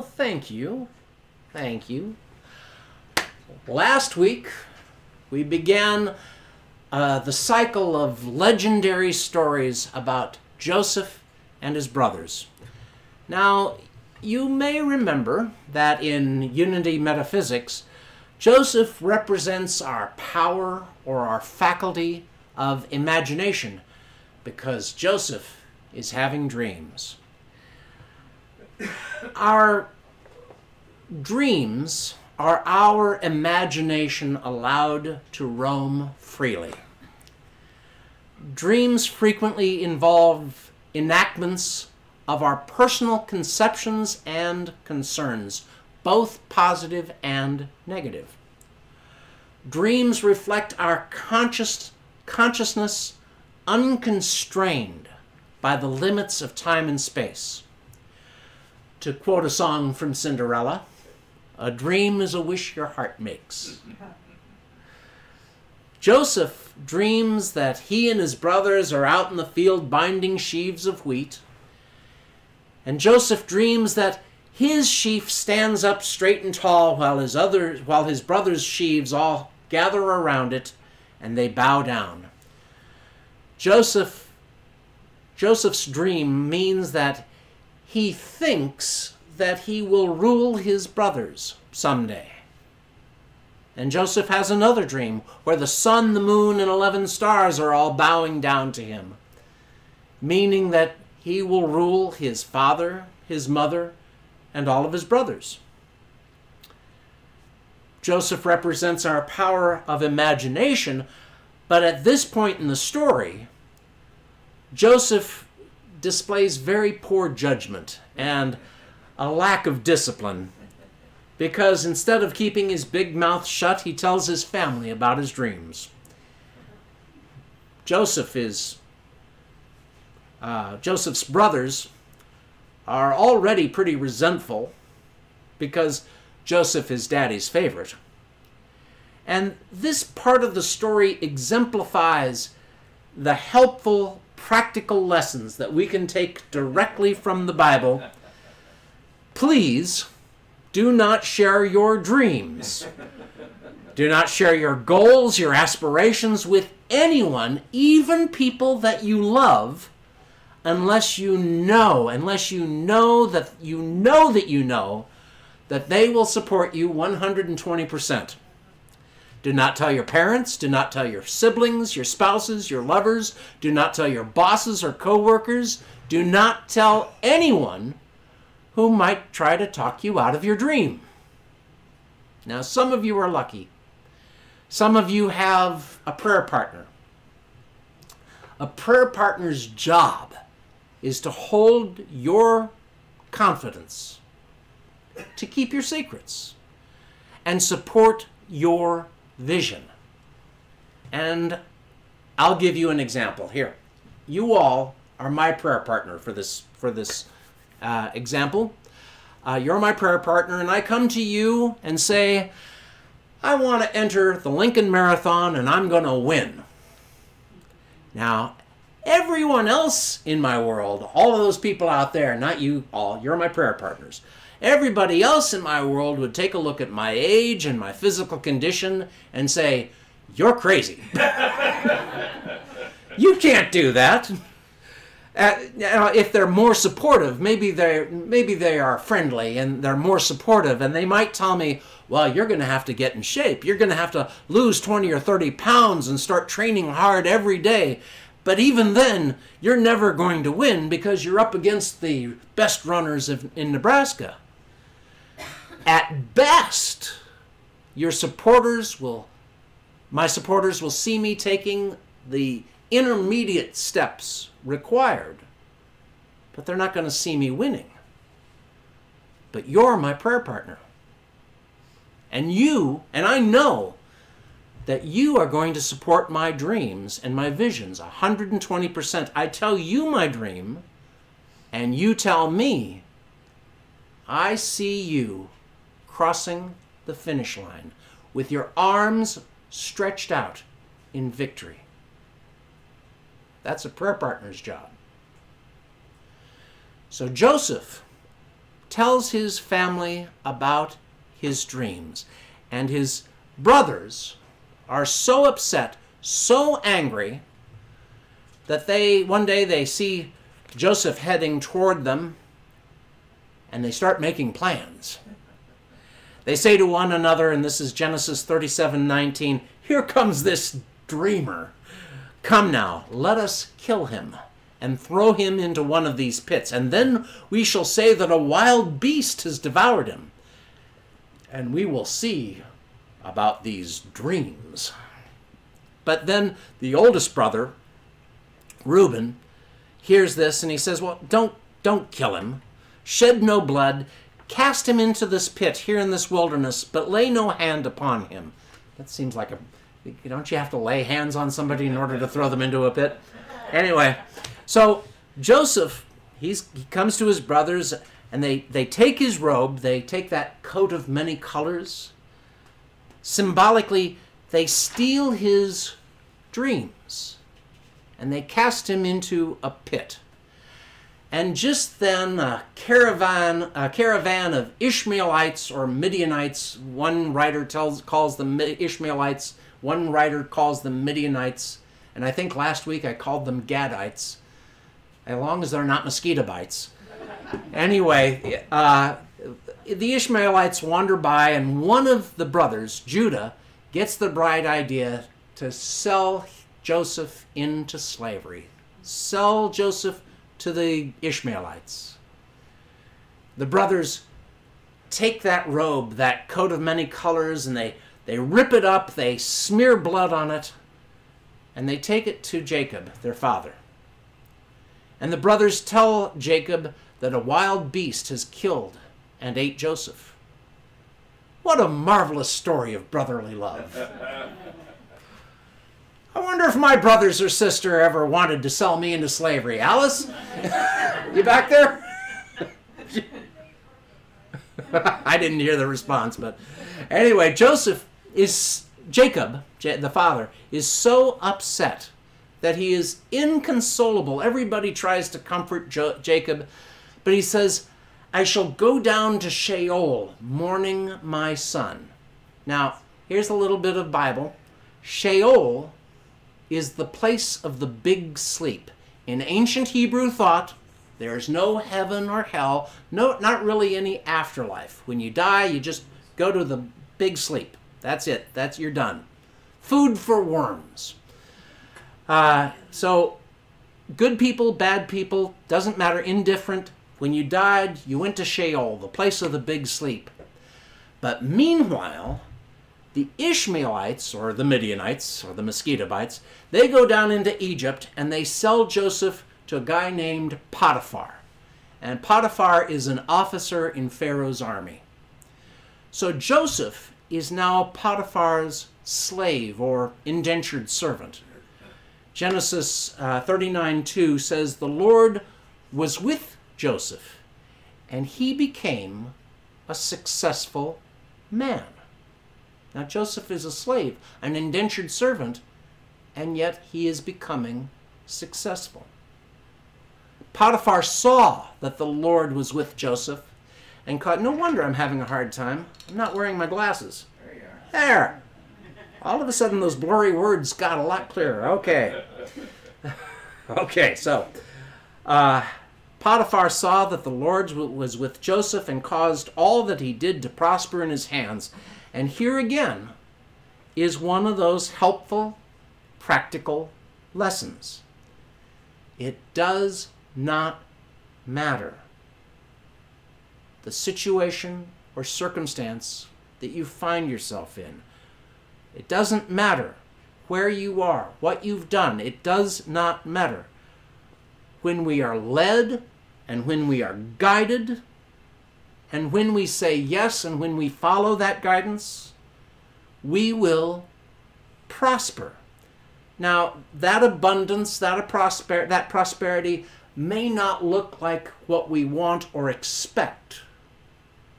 Well, thank you. Thank you. Last week, we began uh, the cycle of legendary stories about Joseph and his brothers. Now, you may remember that in Unity Metaphysics, Joseph represents our power or our faculty of imagination because Joseph is having dreams. Our dreams are our imagination allowed to roam freely. Dreams frequently involve enactments of our personal conceptions and concerns, both positive and negative. Dreams reflect our conscious, consciousness unconstrained by the limits of time and space. To quote a song from Cinderella, a dream is a wish your heart makes. Joseph dreams that he and his brothers are out in the field binding sheaves of wheat. And Joseph dreams that his sheaf stands up straight and tall while his other while his brothers' sheaves all gather around it and they bow down. Joseph Joseph's dream means that he thinks that he will rule his brothers someday. And Joseph has another dream where the sun, the moon, and 11 stars are all bowing down to him, meaning that he will rule his father, his mother, and all of his brothers. Joseph represents our power of imagination, but at this point in the story, Joseph displays very poor judgment and a lack of discipline because instead of keeping his big mouth shut, he tells his family about his dreams. Joseph is uh, Joseph's brothers are already pretty resentful because Joseph is daddy's favorite. And this part of the story exemplifies the helpful, practical lessons that we can take directly from the Bible. Please do not share your dreams. Do not share your goals, your aspirations with anyone, even people that you love, unless you know, unless you know that you know that you know that they will support you 120%. Do not tell your parents, do not tell your siblings, your spouses, your lovers, do not tell your bosses or coworkers, do not tell anyone who might try to talk you out of your dream. Now, some of you are lucky. Some of you have a prayer partner. A prayer partner's job is to hold your confidence, to keep your secrets, and support your vision. And I'll give you an example here. You all are my prayer partner for this for this uh, example. Uh, you're my prayer partner, and I come to you and say, I want to enter the Lincoln Marathon and I'm going to win. Now, everyone else in my world, all of those people out there, not you all, you're my prayer partners. Everybody else in my world would take a look at my age and my physical condition and say, You're crazy. you can't do that. Uh, now, if they're more supportive, maybe they maybe they are friendly and they're more supportive, and they might tell me, "Well, you're going to have to get in shape. You're going to have to lose 20 or 30 pounds and start training hard every day." But even then, you're never going to win because you're up against the best runners of, in Nebraska. At best, your supporters will, my supporters will see me taking the intermediate steps required, but they're not going to see me winning. But you're my prayer partner. And you, and I know that you are going to support my dreams and my visions 120%. I tell you my dream, and you tell me, I see you crossing the finish line with your arms stretched out in victory. That's a prayer partner's job. So Joseph tells his family about his dreams. And his brothers are so upset, so angry, that they one day they see Joseph heading toward them and they start making plans. They say to one another, and this is Genesis 37 19, Here comes this dreamer. Come now, let us kill him and throw him into one of these pits, and then we shall say that a wild beast has devoured him. And we will see about these dreams. But then the oldest brother, Reuben, hears this and he says, Well, don't, don't kill him. Shed no blood. Cast him into this pit here in this wilderness, but lay no hand upon him. That seems like a. Don't you have to lay hands on somebody in order to throw them into a pit? Anyway, so Joseph, he's, he comes to his brothers and they, they take his robe, they take that coat of many colors. Symbolically, they steal his dreams and they cast him into a pit. And just then, a caravan, a caravan of Ishmaelites or Midianites, one writer tells, calls them Ishmaelites, one writer calls them Midianites, and I think last week I called them Gadites, as long as they're not mosquito bites. anyway, uh, the Ishmaelites wander by, and one of the brothers, Judah, gets the bright idea to sell Joseph into slavery. Sell Joseph to the Ishmaelites. The brothers take that robe, that coat of many colors, and they, they rip it up, they smear blood on it, and they take it to Jacob, their father. And the brothers tell Jacob that a wild beast has killed and ate Joseph. What a marvelous story of brotherly love. I wonder if my brothers or sister ever wanted to sell me into slavery. Alice? you back there? I didn't hear the response, but anyway, Joseph is, Jacob, the father, is so upset that he is inconsolable. Everybody tries to comfort jo- Jacob, but he says, I shall go down to Sheol, mourning my son. Now, here's a little bit of Bible. Sheol is the place of the big sleep. In ancient Hebrew thought, there is no heaven or hell, no, not really any afterlife. When you die, you just go to the big sleep. That's it. That's you're done. Food for worms. Uh, so, good people, bad people, doesn't matter. Indifferent. When you died, you went to Sheol, the place of the big sleep. But meanwhile, the Ishmaelites, or the Midianites, or the Mosquitobites, they go down into Egypt and they sell Joseph to a guy named Potiphar. And Potiphar is an officer in Pharaoh's army. So Joseph is now Potiphar's slave or indentured servant. Genesis uh, 39 2 says, The Lord was with Joseph, and he became a successful man. Now, Joseph is a slave, an indentured servant, and yet he is becoming successful. Potiphar saw that the Lord was with Joseph and caught, no wonder I'm having a hard time. I'm not wearing my glasses. There you are. There! All of a sudden, those blurry words got a lot clearer. Okay. okay, so uh, Potiphar saw that the Lord was with Joseph and caused all that he did to prosper in his hands. And here again is one of those helpful, practical lessons. It does not matter the situation or circumstance that you find yourself in. It doesn't matter where you are, what you've done. It does not matter. When we are led and when we are guided and when we say yes and when we follow that guidance, we will prosper. Now, that abundance, that, prosper, that prosperity may not look like what we want or expect,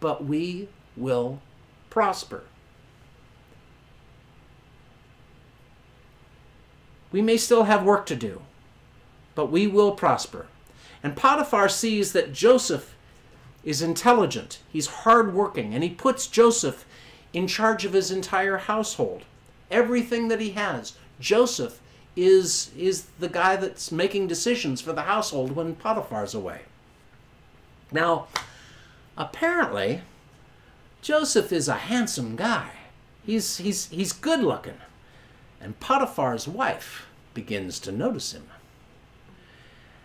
but we will prosper. We may still have work to do, but we will prosper. And Potiphar sees that Joseph is intelligent, he's hardworking, and he puts Joseph in charge of his entire household. Everything that he has, Joseph is, is the guy that's making decisions for the household when Potiphar's away. Now, apparently, Joseph is a handsome guy. He's, he's, he's good looking. And Potiphar's wife begins to notice him.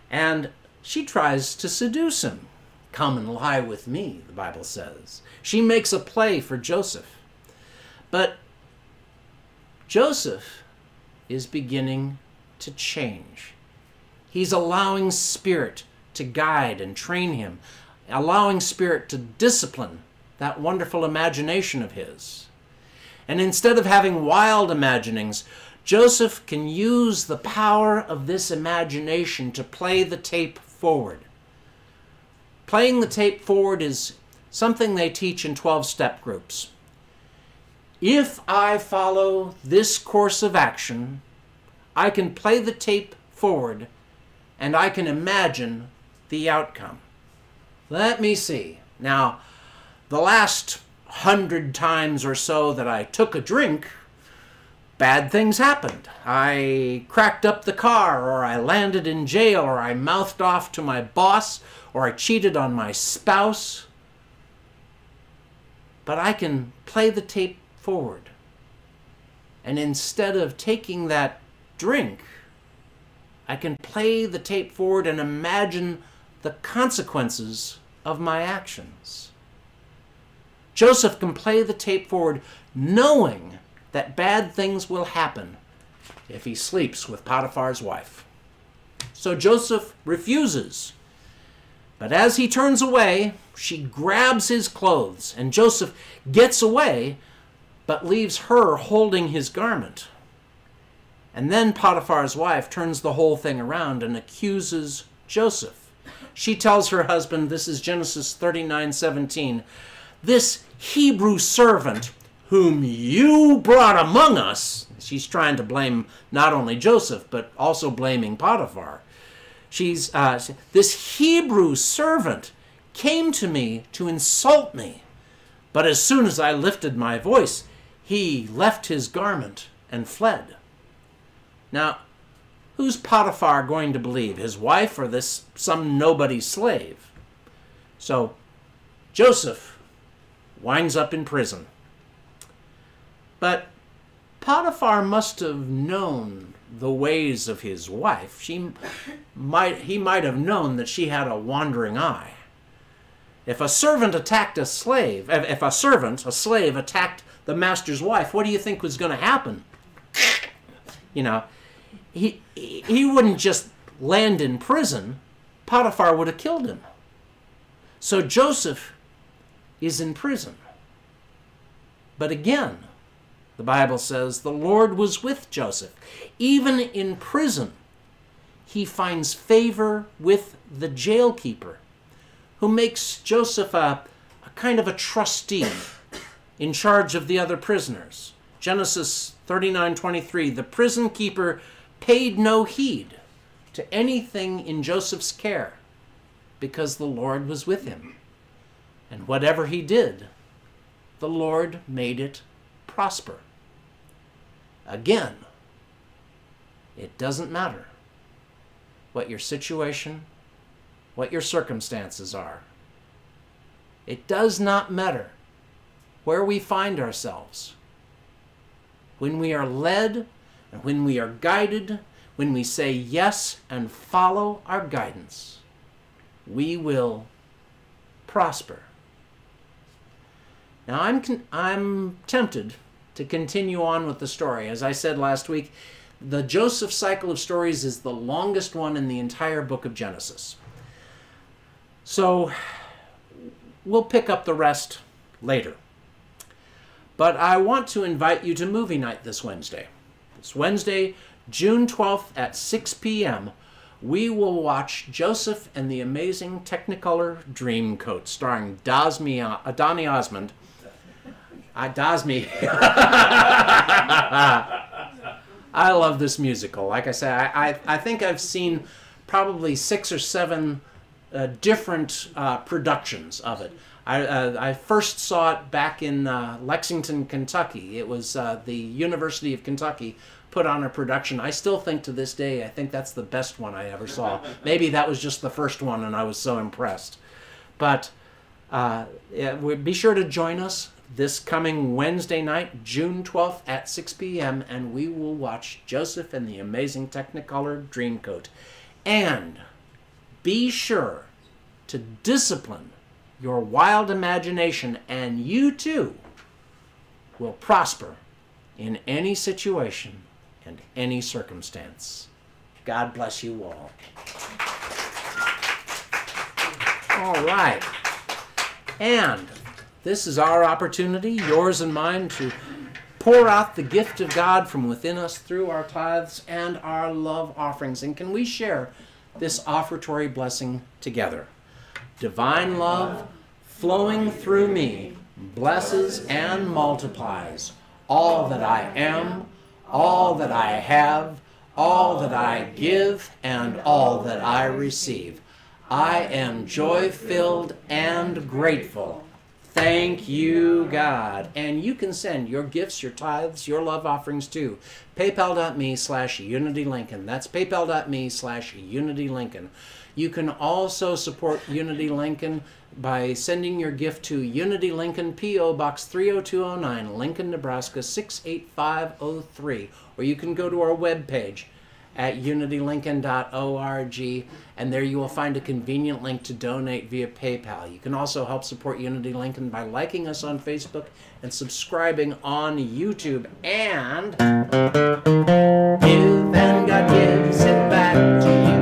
And she tries to seduce him. Come and lie with me, the Bible says. She makes a play for Joseph. But Joseph is beginning to change. He's allowing Spirit to guide and train him, allowing Spirit to discipline that wonderful imagination of his. And instead of having wild imaginings, Joseph can use the power of this imagination to play the tape forward. Playing the tape forward is something they teach in 12 step groups. If I follow this course of action, I can play the tape forward and I can imagine the outcome. Let me see. Now, the last hundred times or so that I took a drink, bad things happened. I cracked up the car, or I landed in jail, or I mouthed off to my boss, or I cheated on my spouse. But I can play the tape forward. And instead of taking that drink, I can play the tape forward and imagine the consequences of my actions. Joseph can play the tape forward knowing that bad things will happen if he sleeps with Potiphar's wife. So Joseph refuses. But as he turns away, she grabs his clothes, and Joseph gets away, but leaves her holding his garment. And then Potiphar's wife turns the whole thing around and accuses Joseph. She tells her husband, this is Genesis 39 17, this Hebrew servant whom you brought among us. She's trying to blame not only Joseph, but also blaming Potiphar. She's uh, this Hebrew servant came to me to insult me, but as soon as I lifted my voice, he left his garment and fled. Now, who's Potiphar going to believe? His wife or this some nobody slave? So, Joseph winds up in prison. But Potiphar must have known the ways of his wife. She might he might have known that she had a wandering eye. If a servant attacked a slave, if a servant, a slave attacked the master's wife, what do you think was going to happen? You know, he he wouldn't just land in prison. Potiphar would have killed him. So Joseph is in prison. But again, the Bible says the Lord was with Joseph. Even in prison, he finds favor with the jailkeeper, who makes Joseph a, a kind of a trustee in charge of the other prisoners. Genesis 39:23 The prison keeper paid no heed to anything in Joseph's care because the Lord was with him. And whatever he did, the Lord made it prosper. Again, it doesn't matter what your situation, what your circumstances are. It does not matter where we find ourselves. When we are led and when we are guided, when we say yes and follow our guidance, we will prosper. Now, I'm, I'm tempted to continue on with the story. As I said last week, the Joseph cycle of stories is the longest one in the entire book of Genesis. So, we'll pick up the rest later. But I want to invite you to movie night this Wednesday. This Wednesday, June 12th at 6 p.m., we will watch Joseph and the Amazing Technicolor Dreamcoat, starring Dasmi, uh, Donny Osmond I does me. I love this musical. Like I said, I, I, I think I've seen probably six or seven uh, different uh, productions of it. I, uh, I first saw it back in uh, Lexington, Kentucky. It was uh, the University of Kentucky put on a production. I still think to this day, I think that's the best one I ever saw. Maybe that was just the first one and I was so impressed. But uh, yeah, be sure to join us this coming Wednesday night, June 12th at 6 p.m., and we will watch Joseph and the Amazing Technicolor Dreamcoat. And be sure to discipline your wild imagination, and you too will prosper in any situation and any circumstance. God bless you all. All right. And this is our opportunity, yours and mine, to pour out the gift of God from within us through our tithes and our love offerings. And can we share this offertory blessing together? Divine love flowing through me blesses and multiplies all that I am, all that I have, all that I give, and all that I receive. I am joy filled and grateful. Thank you, God. And you can send your gifts, your tithes, your love offerings to paypal.me slash unitylincoln. That's paypal.me slash unitylincoln. You can also support Unity Lincoln by sending your gift to Unity Lincoln, P.O. Box 30209, Lincoln, Nebraska 68503. Or you can go to our webpage at unitylincoln.org, and there you will find a convenient link to donate via PayPal. You can also help support Unity Lincoln by liking us on Facebook and subscribing on YouTube. And God gives it back to you.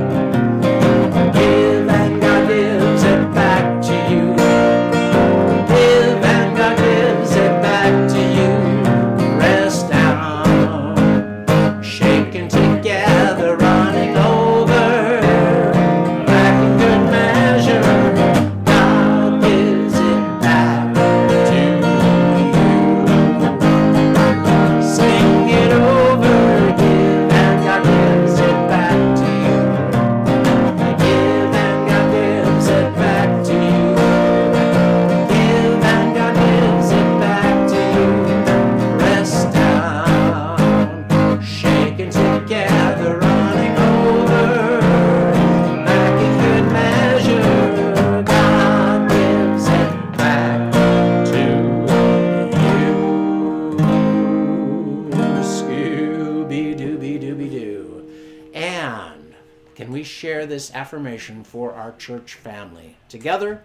This affirmation for our church family? Together,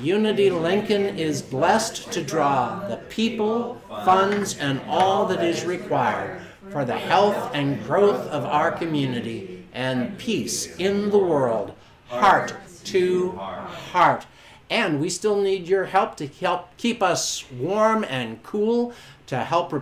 Unity Lincoln is blessed to draw the people, funds, and all that is required for the health and growth of our community and peace in the world, heart to heart. And we still need your help to help keep us warm and cool to help replace